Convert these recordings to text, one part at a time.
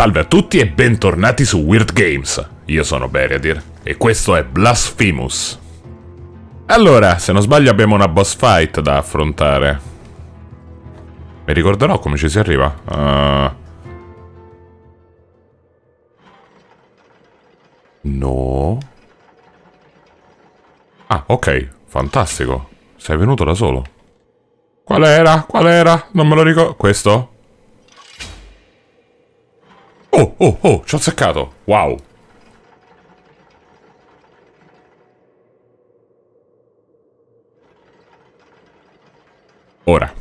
Salve a tutti e bentornati su Weird Games. Io sono Beriadir e questo è Blasphemous. Allora, se non sbaglio abbiamo una boss fight da affrontare. Mi ricorderò come ci si arriva. Uh... No. Ah, ok. Fantastico. Sei venuto da solo. Qual era? Qual era? Non me lo ricordo. Questo? Oh, oh, oh, ci ho azzeccato. Wow. Ora,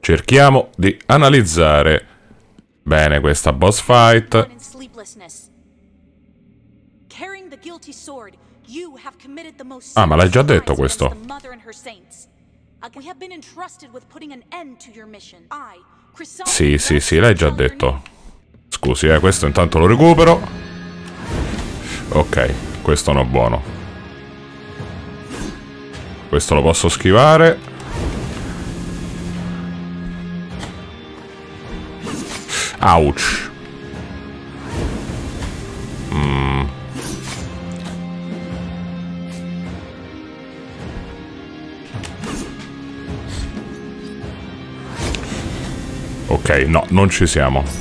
cerchiamo di analizzare bene questa boss fight. Ah, ma l'hai già detto questo. Sì, sì, sì, l'hai già detto. Scusi, eh, questo intanto lo recupero. Ok, questo non è buono. Questo lo posso schivare. Ouch. Mm. Ok, no, non ci siamo.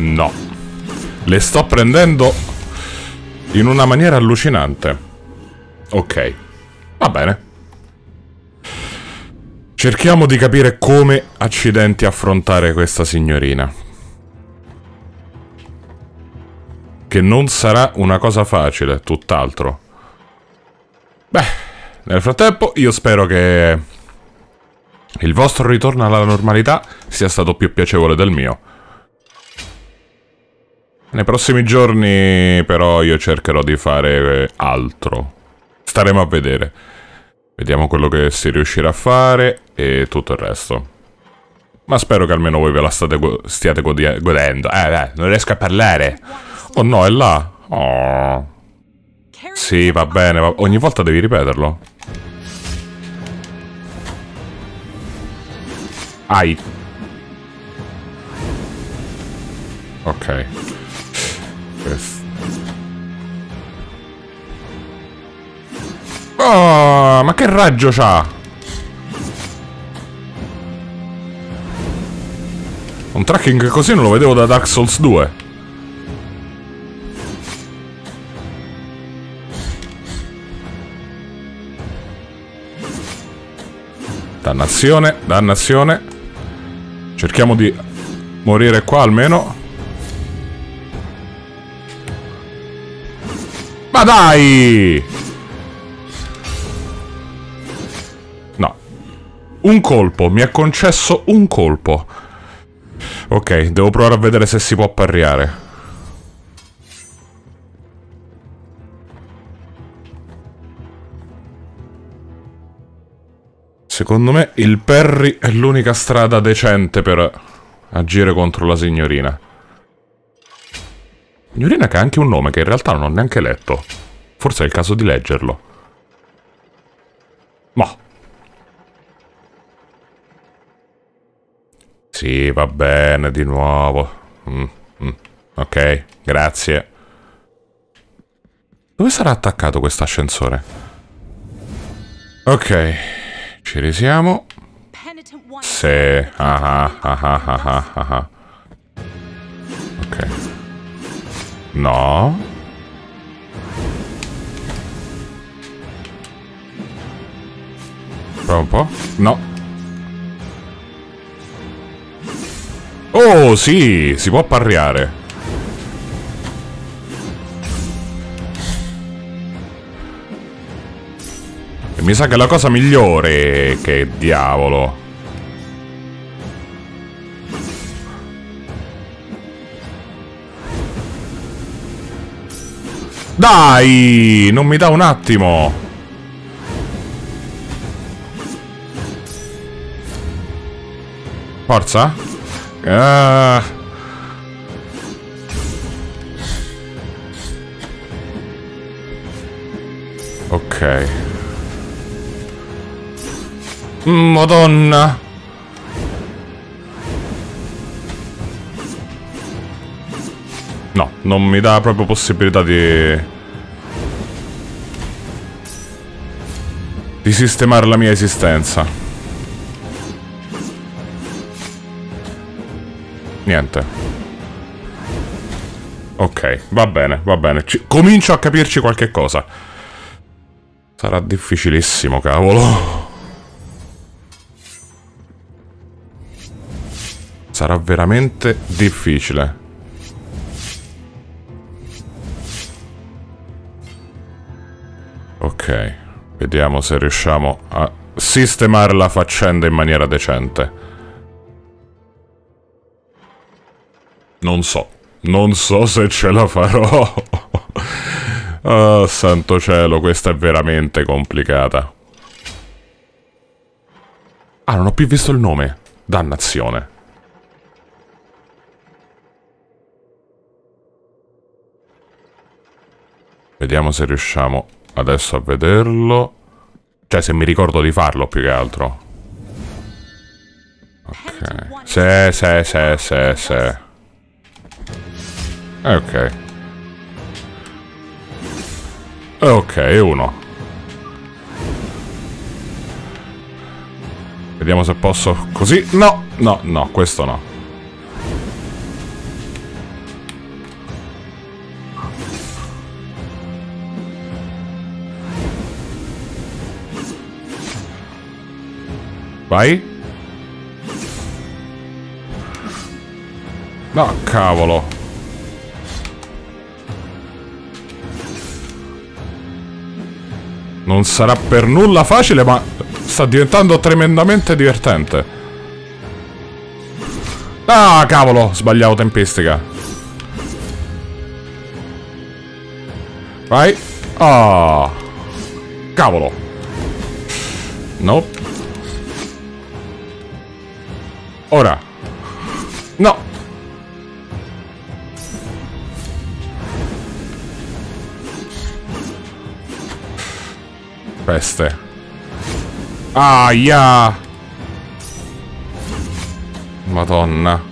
No. Le sto prendendo in una maniera allucinante. Ok. Va bene. Cerchiamo di capire come accidenti affrontare questa signorina. Che non sarà una cosa facile, tutt'altro. Beh, nel frattempo io spero che il vostro ritorno alla normalità sia stato più piacevole del mio. Nei prossimi giorni però io cercherò di fare altro. Staremo a vedere. Vediamo quello che si riuscirà a fare e tutto il resto. Ma spero che almeno voi ve la go stiate godendo. Eh, eh, non riesco a parlare. Oh no, è là. Oh. Sì, va bene. Va Ogni volta devi ripeterlo. Ai. Ok. Questo. Oh, ma che raggio c'ha? Un tracking così non lo vedevo da Dark Souls 2. Dannazione, dannazione. Cerchiamo di morire qua almeno. Ma dai! No. Un colpo, mi ha concesso un colpo. Ok, devo provare a vedere se si può parriare. Secondo me il Perry è l'unica strada decente per agire contro la signorina. Signorina che ha anche un nome che in realtà non ho neanche letto. Forse è il caso di leggerlo. Ma. Sì, va bene, di nuovo. Mm, mm. Ok, grazie. Dove sarà attaccato questo ascensore? Ok, ci risiamo. Sì, ah ah ah ah ah ah ah. Ok. No. Prova un po'. No. Oh, sì! Si può parriare. E mi sa che è la cosa migliore... Che diavolo. Dai! Non mi dà un attimo! Forza? Uh. Ok. Madonna! Non mi dà proprio possibilità di... Di sistemare la mia esistenza. Niente. Ok, va bene, va bene. Ci... Comincio a capirci qualche cosa. Sarà difficilissimo, cavolo. Sarà veramente difficile. Ok, vediamo se riusciamo a sistemare la faccenda in maniera decente. Non so, non so se ce la farò. oh, santo cielo, questa è veramente complicata. Ah, non ho più visto il nome. Dannazione. Vediamo se riusciamo adesso a vederlo. Cioè, se mi ricordo di farlo più che altro. Ok. Sì, sì, sì, sì, sì. Ok. Ok, uno. Vediamo se posso... Così? No, no, no, questo no. Vai. No, cavolo. Non sarà per nulla facile, ma sta diventando tremendamente divertente. Ah, cavolo, sbagliavo tempistica. Vai. Ah. Cavolo. Nope. Ora. No. Peste. Aia. Madonna.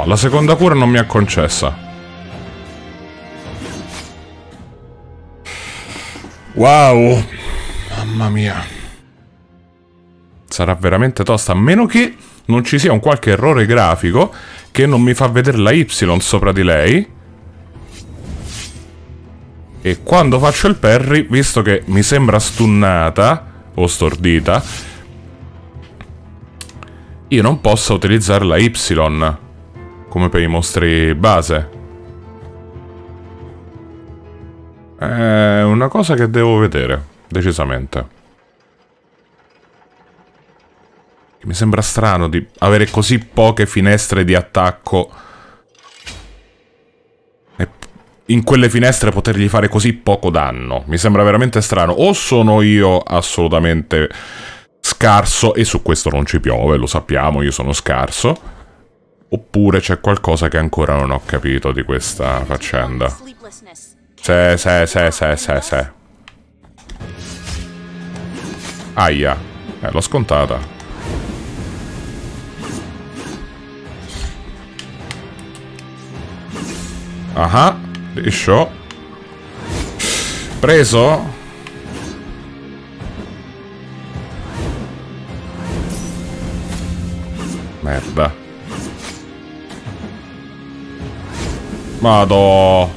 No, la seconda cura non mi è concessa. Wow. Mamma mia. Sarà veramente tosta, a meno che non ci sia un qualche errore grafico che non mi fa vedere la Y sopra di lei. E quando faccio il parry, visto che mi sembra stunnata o stordita, io non posso utilizzare la Y come per i mostri base. È una cosa che devo vedere, decisamente. Mi sembra strano di avere così poche finestre di attacco e in quelle finestre potergli fare così poco danno. Mi sembra veramente strano. O sono io assolutamente scarso e su questo non ci piove, lo sappiamo, io sono scarso. Oppure c'è qualcosa che ancora non ho capito di questa faccenda. Sì, sì, sì, sì, sì, sì. Aia. Eh, l'ho scontata. Ah, liscio. Preso? Merda. Vado.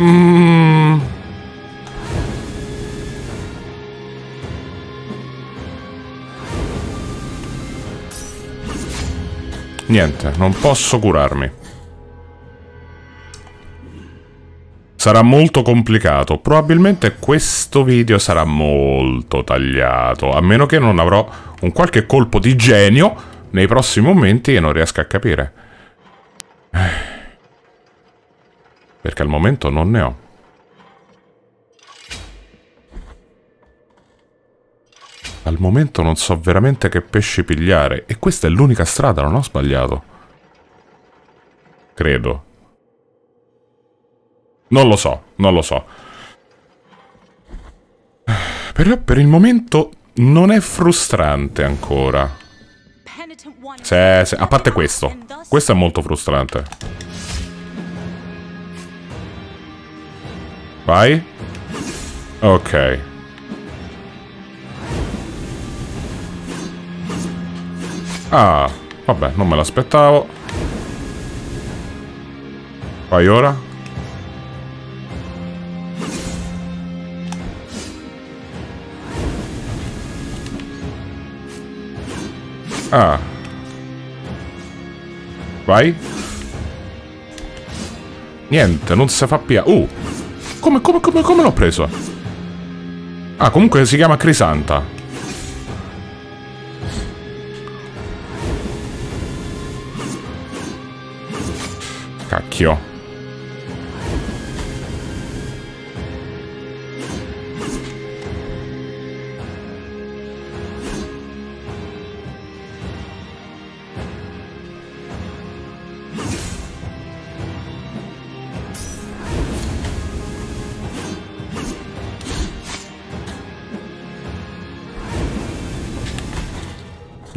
Mm. Niente, non posso curarmi. Sarà molto complicato, probabilmente questo video sarà molto tagliato, a meno che non avrò un qualche colpo di genio nei prossimi momenti e non riesca a capire. Eh. Perché al momento non ne ho. Al momento non so veramente che pesci pigliare e questa è l'unica strada, non ho sbagliato. Credo. Non lo so, non lo so. Però per il momento non è frustrante ancora. Se, se, a parte questo. Questo è molto frustrante. Vai. Ok. Ah, vabbè, non me l'aspettavo. Vai ora. Ah. Vai. Niente, non si fa più. Uh. Come, come, come, come l'ho preso? Ah, comunque si chiama Crisanta. Cacchio.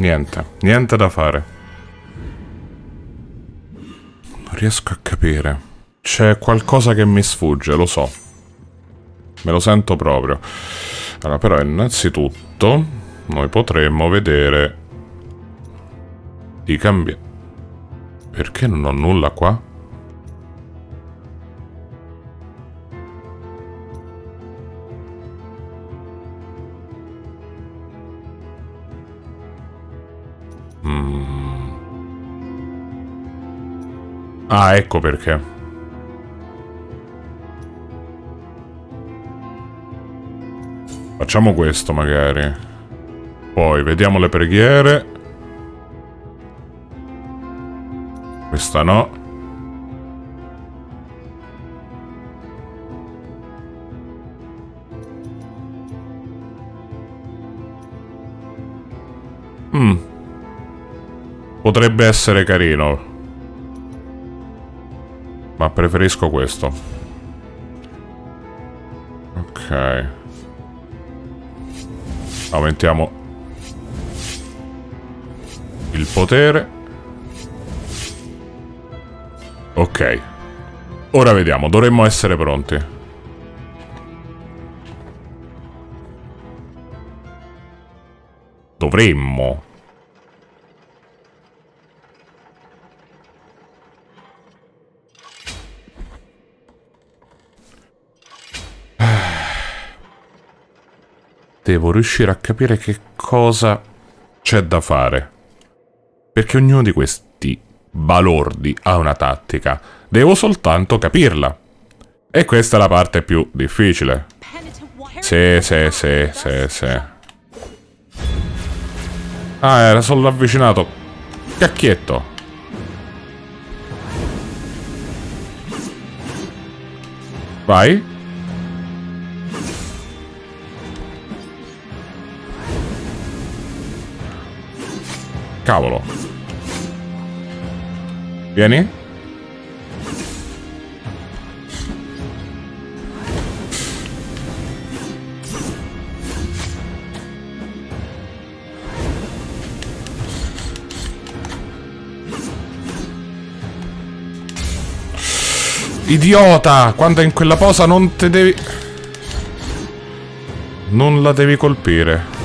Niente, niente da fare riesco a capire. C'è qualcosa che mi sfugge, lo so. Me lo sento proprio. Allora, però, innanzitutto, noi potremmo vedere di cambiare... Perché non ho nulla qua? Ah, ecco perché. Facciamo questo magari. Poi vediamo le preghiere. Questa no. Mm. Potrebbe essere carino. Ma preferisco questo. Ok. Aumentiamo il potere. Ok. Ora vediamo, dovremmo essere pronti. Dovremmo. Devo riuscire a capire che cosa c'è da fare. Perché ognuno di questi balordi ha una tattica. Devo soltanto capirla. E questa è la parte più difficile. Sì, sì, sì, sì, sì. Ah, era solo avvicinato. Cacchietto. Vai. Cavolo. Vieni. Idiota! Quando è in quella posa non te devi... Non la devi colpire.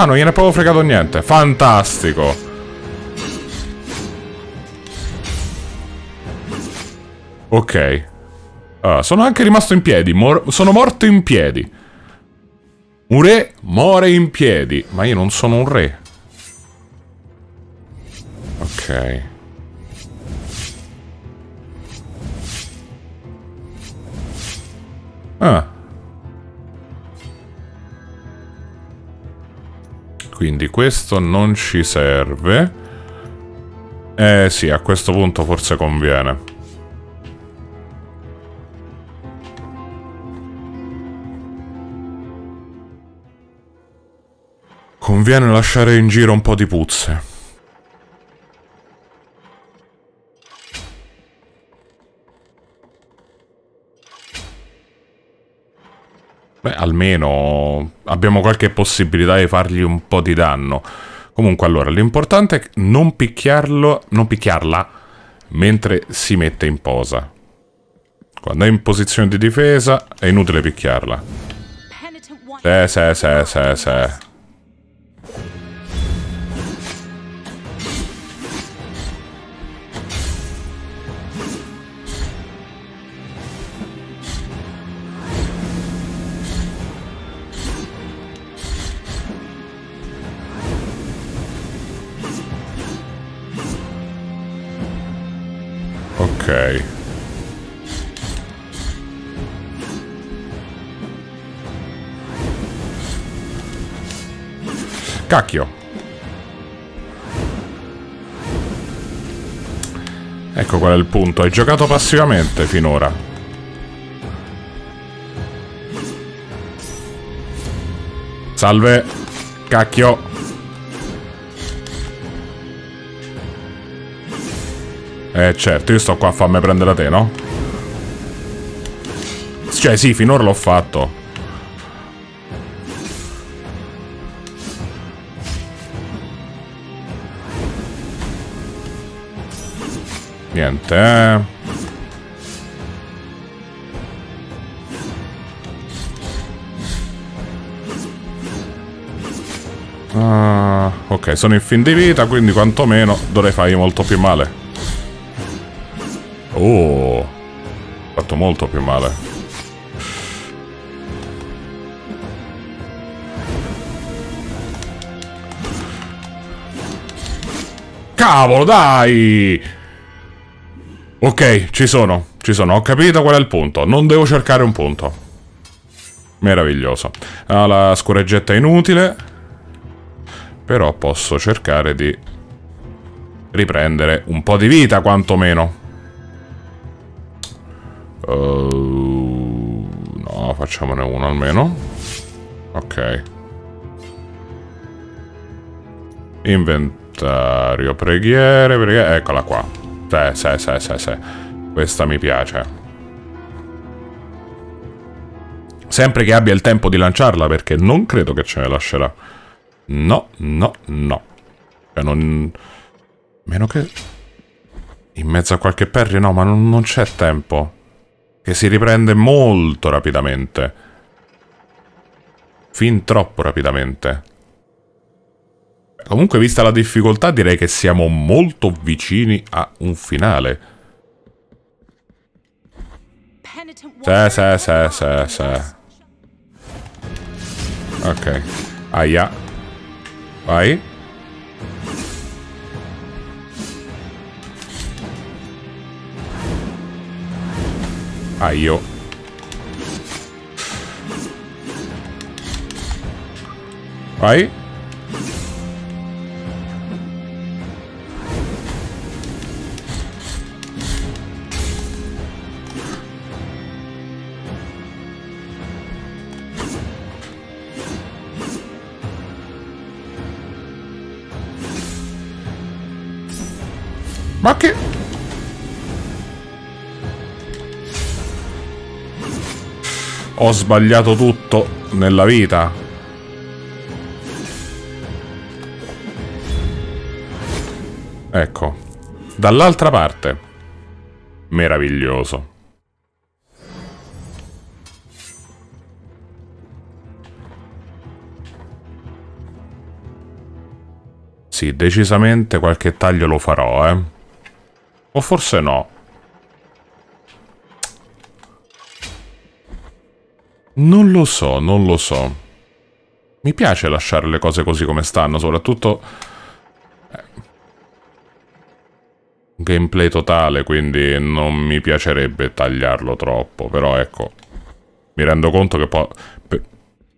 Ah, non gliene è proprio fregato niente. Fantastico. Ok. Uh, sono anche rimasto in piedi. Mor sono morto in piedi. Un re muore in piedi. Ma io non sono un re. Ok. Ah. quindi questo non ci serve. Eh sì, a questo punto forse conviene. Conviene lasciare in giro un po' di puzze. Almeno abbiamo qualche possibilità di fargli un po' di danno. Comunque, allora, l'importante è non picchiarlo, non picchiarla mentre si mette in posa. Quando è in posizione di difesa è inutile picchiarla. Sì, sì, sì, sì, sì. Cacchio. Ecco qual è il punto. Hai giocato passivamente finora. Salve. Cacchio. Eh certo, io sto qua a farmi prendere a te, no? Cioè sì, finora l'ho fatto. Niente, eh. Ah, ok, sono in fin di vita, quindi quantomeno dovrei fargli molto più male. Molto più male. Cavolo, dai! Ok, ci sono, ci sono, ho capito qual è il punto. Non devo cercare un punto. Meraviglioso. Ah, la scorreggetta è inutile. Però posso cercare di riprendere un po' di vita, quantomeno. Uh, no, facciamone uno almeno. Ok. Inventario, preghiere, preghiere. Eccola qua. Sì, sì, sì, sì, sì. Questa mi piace. Sempre che abbia il tempo di lanciarla, perché non credo che ce ne lascerà. No, no, no. Cioè, non... Meno che... In mezzo a qualche perri? No, ma non, non c'è tempo che si riprende molto rapidamente. Fin troppo rapidamente. Comunque, vista la difficoltà, direi che siamo molto vicini a un finale. Sì, sì, sì, sì, sì. Ok. Aia. Vai. Ah, io. Vai. Ma Ho sbagliato tutto nella vita. Ecco. Dall'altra parte. Meraviglioso. Sì, decisamente qualche taglio lo farò, eh. O forse no. Non lo so, non lo so. Mi piace lasciare le cose così come stanno, soprattutto... Eh, gameplay totale, quindi non mi piacerebbe tagliarlo troppo, però ecco, mi rendo conto che poi...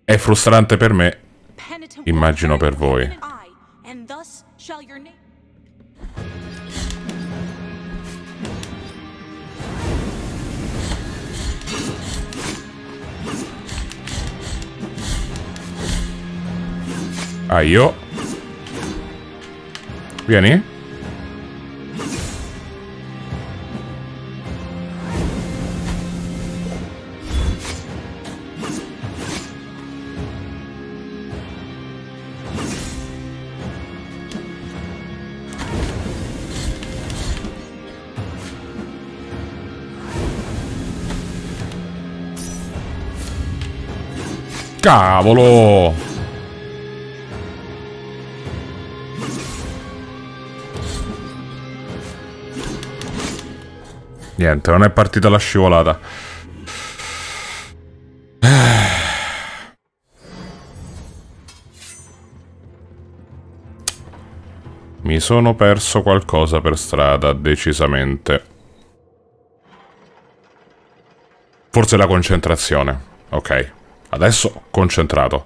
È frustrante per me, immagino per voi. Ah, io. Vieni. Cavolo! Niente, non è partita la scivolata. Mi sono perso qualcosa per strada, decisamente. Forse la concentrazione. Ok. Adesso concentrato.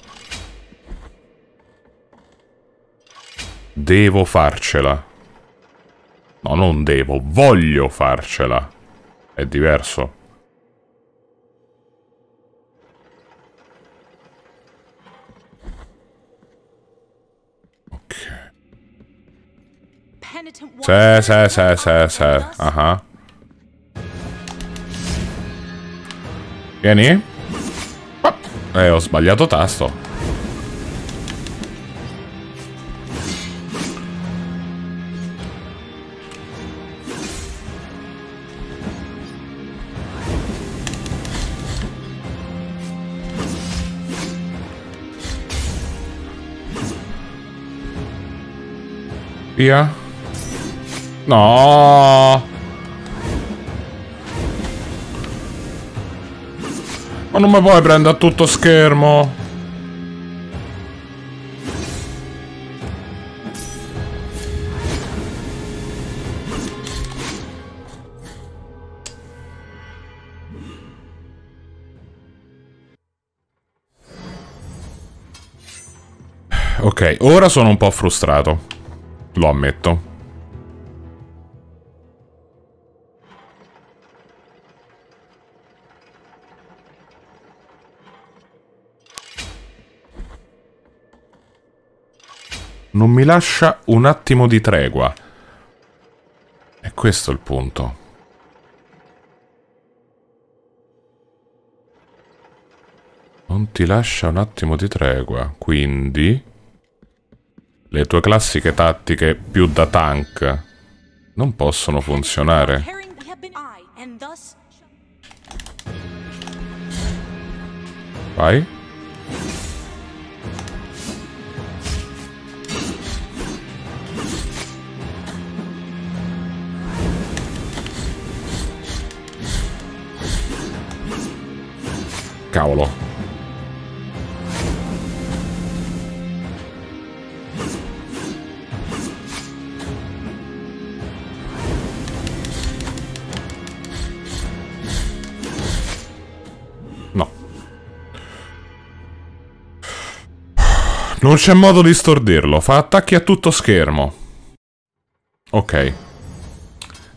Devo farcela. No, non devo, voglio farcela. È diverso. Ok. Sì, sì, sì, sì, sì. -huh. Vieni? Eh, ho sbagliato tasto. Via. No. Ma non mi puoi prendere a tutto schermo? Ok, ora sono un po' frustrato. Lo ammetto. Non mi lascia un attimo di tregua. E questo è il punto. Non ti lascia un attimo di tregua, quindi... Le tue classiche tattiche più da tank non possono funzionare. Vai. cavolo. Non c'è modo di stordirlo. Fa attacchi a tutto schermo. Ok.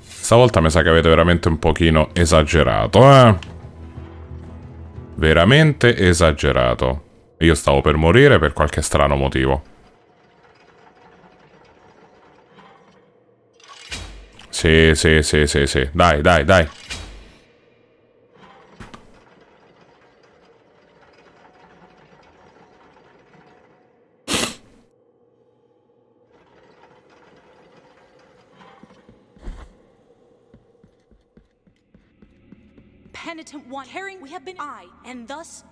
Stavolta mi sa che avete veramente un pochino esagerato, eh? Veramente esagerato. Io stavo per morire per qualche strano motivo. Sì, sì, sì, sì, sì. Dai, dai, dai. And thus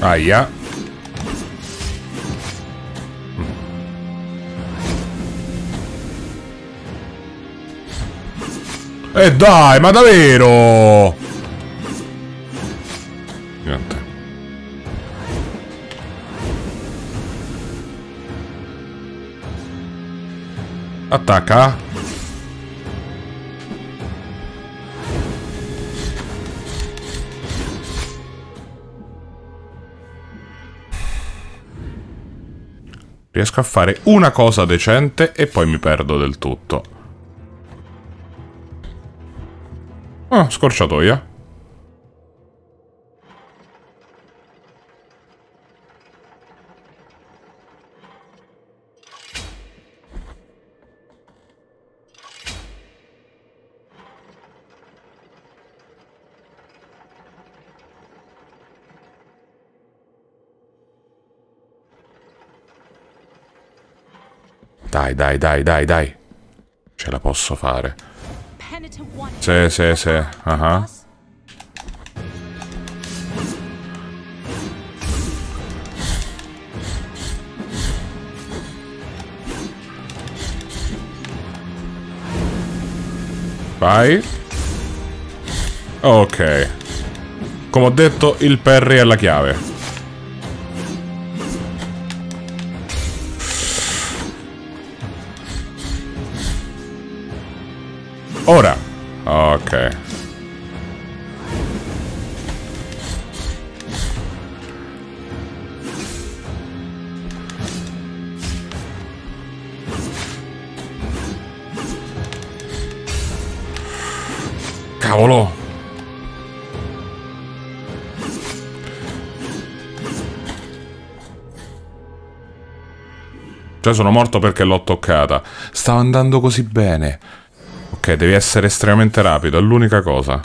Aia. E eh dai, ma davvero? Attacca. Riesco a fare una cosa decente e poi mi perdo del tutto. Ah, scorciatoia. Dai, dai, dai, dai, dai. Ce la posso fare. Sì, sì, sì. Uh -huh. Vai. Ok. Come ho detto, il Perry è la chiave. Cavolo. Cioè sono morto perché l'ho toccata. Stava andando così bene. Ok, devi essere estremamente rapido, è l'unica cosa.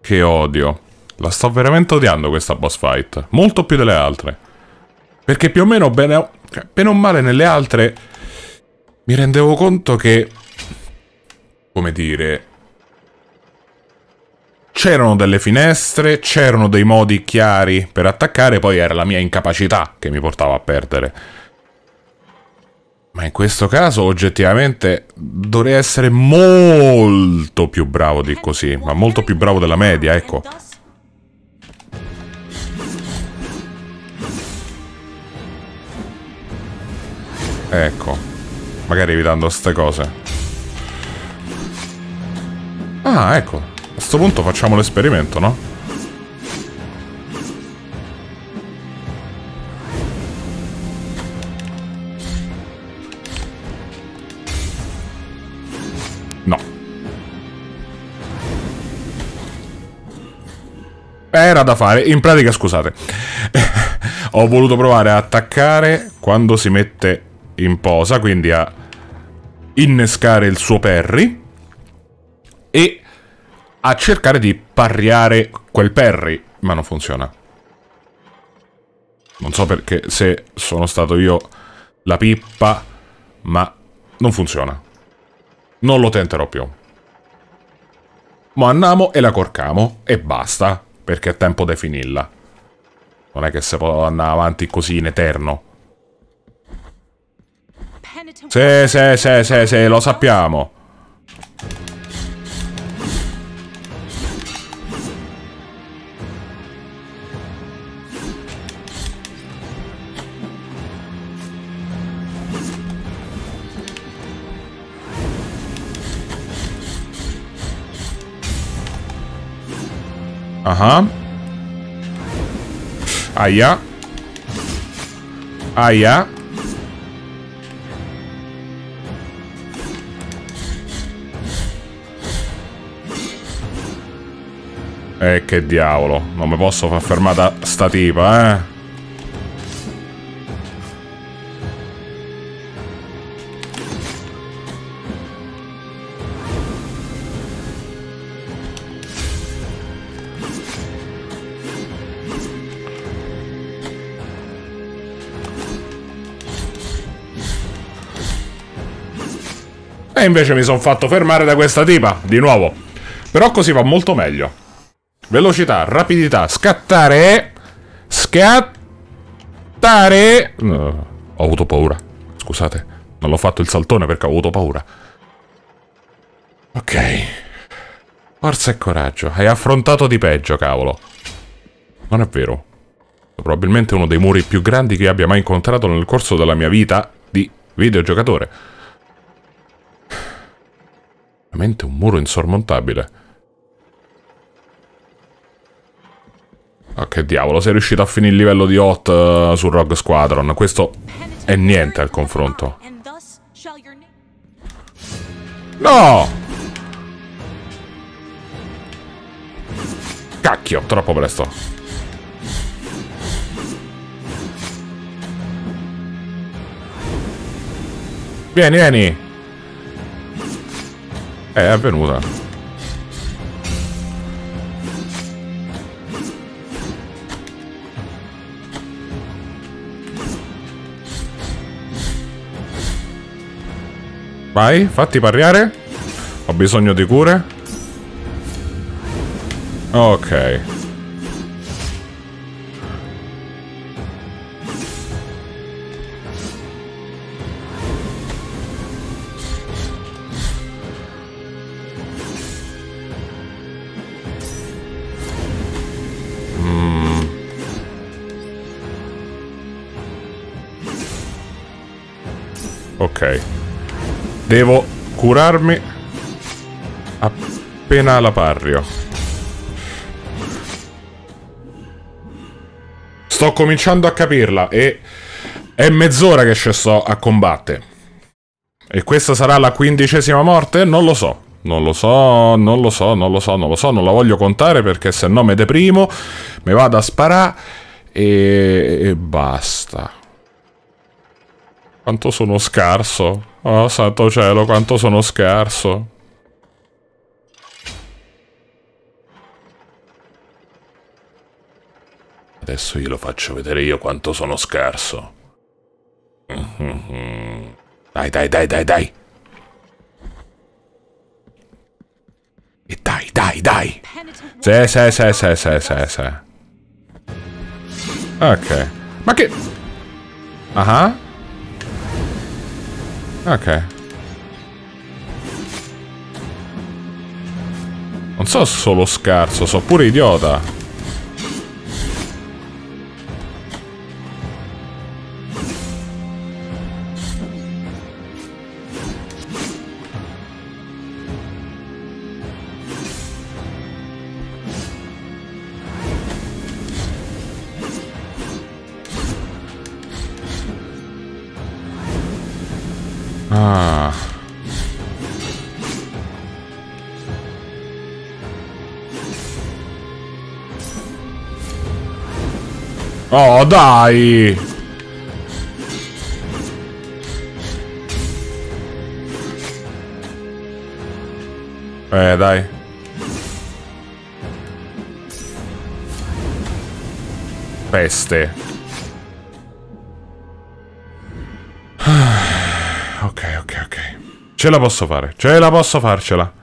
Che odio. La sto veramente odiando questa boss fight. Molto più delle altre. Perché più o meno bene, cioè, bene o male nelle altre mi rendevo conto che... Come dire... C'erano delle finestre, c'erano dei modi chiari per attaccare, poi era la mia incapacità che mi portava a perdere. Ma in questo caso oggettivamente dovrei essere molto più bravo di così, ma molto più bravo della media, ecco. Ecco, magari evitando queste cose. Ah, ecco, a questo punto facciamo l'esperimento, no? Era da fare. In pratica, scusate. Ho voluto provare a attaccare quando si mette in posa, quindi a innescare il suo parry e a cercare di parriare quel parry, ma non funziona. Non so perché se sono stato io la pippa, ma non funziona. Non lo tenterò più. Ma andiamo e la corcamo e basta perché è tempo di finirla. Non è che si può andare avanti così in eterno. Sì, sì, sì, sì, sì, lo sappiamo. Ah. Aia. Aia. Eh, che diavolo. Non mi posso far fermare sta tipa, eh. E invece mi sono fatto fermare da questa tipa, di nuovo. Però così va molto meglio. Velocità, rapidità, scattare. Scattare. No, ho avuto paura. Scusate, non l'ho fatto il saltone perché ho avuto paura. Ok. Forza e coraggio. Hai affrontato di peggio, cavolo. Non è vero. Probabilmente uno dei muri più grandi che abbia mai incontrato nel corso della mia vita di videogiocatore. Veramente un muro insormontabile. Oh, che diavolo, sei riuscito a finire il livello di Hot uh, su Rogue Squadron. Questo è niente al confronto. No! Cacchio, troppo presto. Vieni, vieni. È avvenuta. Vai, fatti parriare. Ho bisogno di cure. Ok. Devo curarmi appena la parrio. Sto cominciando a capirla e è mezz'ora che ci sto a combattere. E questa sarà la quindicesima morte? Non lo so. Non lo so, non lo so, non lo so, non lo so, non la voglio contare perché se no me deprimo, mi vado a sparare e... e basta. Quanto sono scarso. Oh, santo cielo, quanto sono scarso. Adesso glielo faccio vedere io quanto sono scarso. Dai, dai, dai, dai, dai. E dai, dai, dai. Sì, sì, sì, sì, sì, sì, sì. Ok. Ma che... Ah. Uh -huh. Ok. Non so solo scarso, so pure idiota. Ah. Oh, dai! Eh, dai. Peste. Ce la posso fare, ce la posso farcela.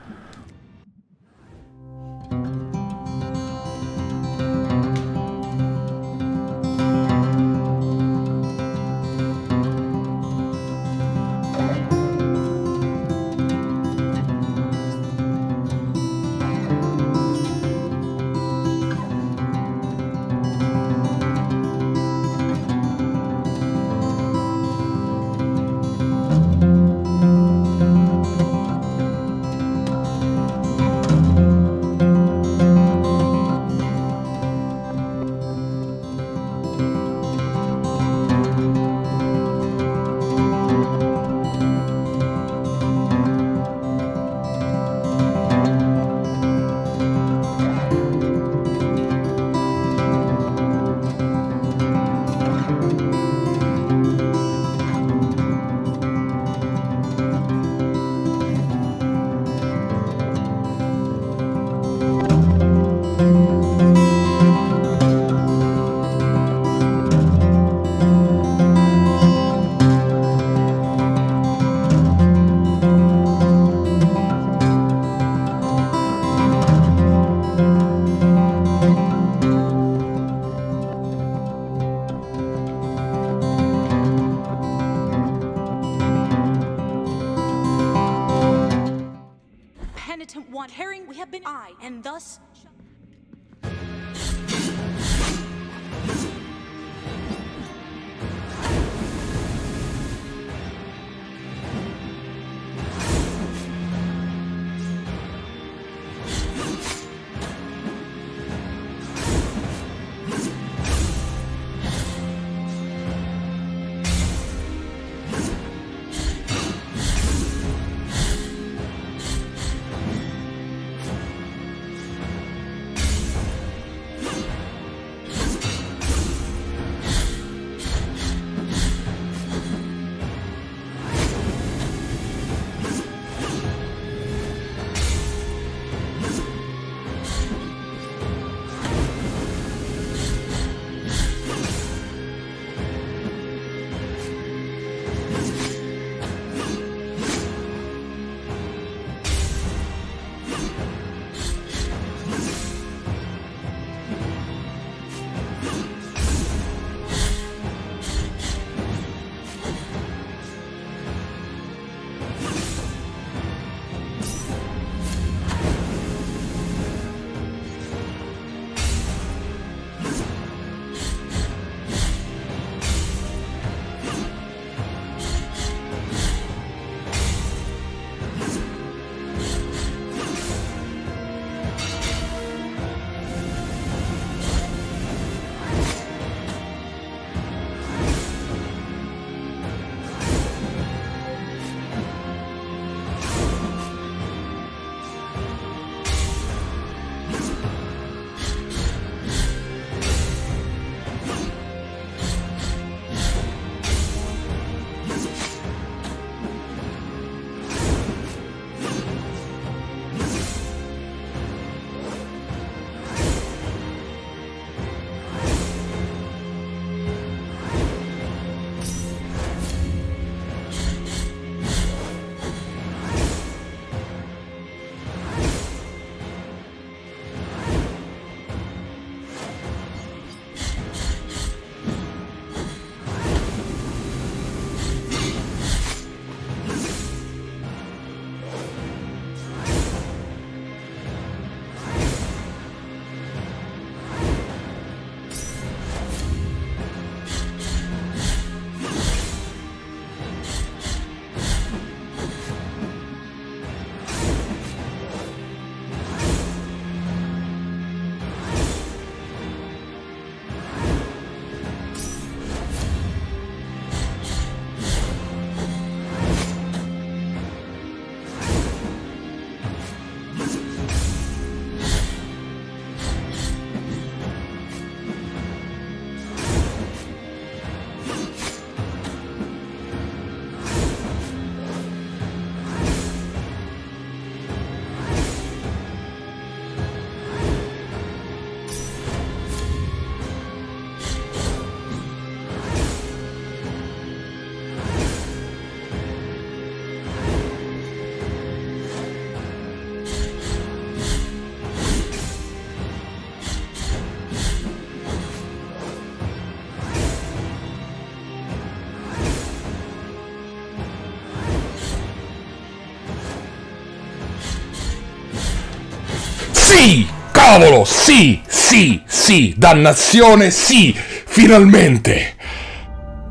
Cavolo! Sì! Sì! Sì! Dannazione! Sì! Finalmente!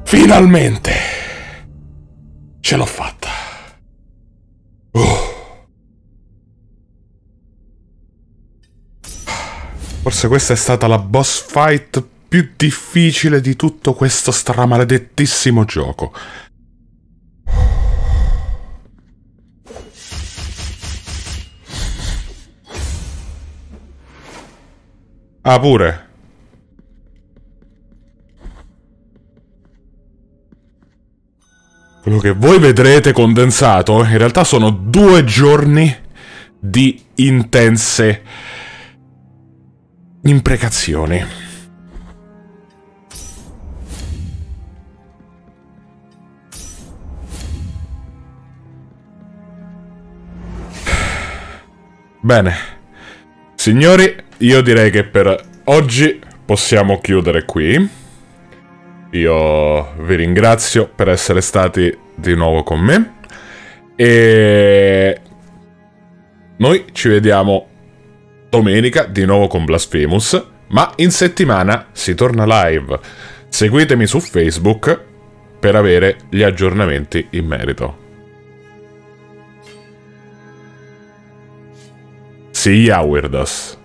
Finalmente! Ce l'ho fatta. Uh. Forse questa è stata la boss fight più difficile di tutto questo stramaledettissimo gioco. Ah, pure. Quello che voi vedrete condensato in realtà sono due giorni di intense imprecazioni. Bene, signori, io direi che per oggi possiamo chiudere qui. Io vi ringrazio per essere stati di nuovo con me. E noi ci vediamo domenica di nuovo con Blasphemous. Ma in settimana si torna live. Seguitemi su Facebook per avere gli aggiornamenti in merito. See ya, Weirdos.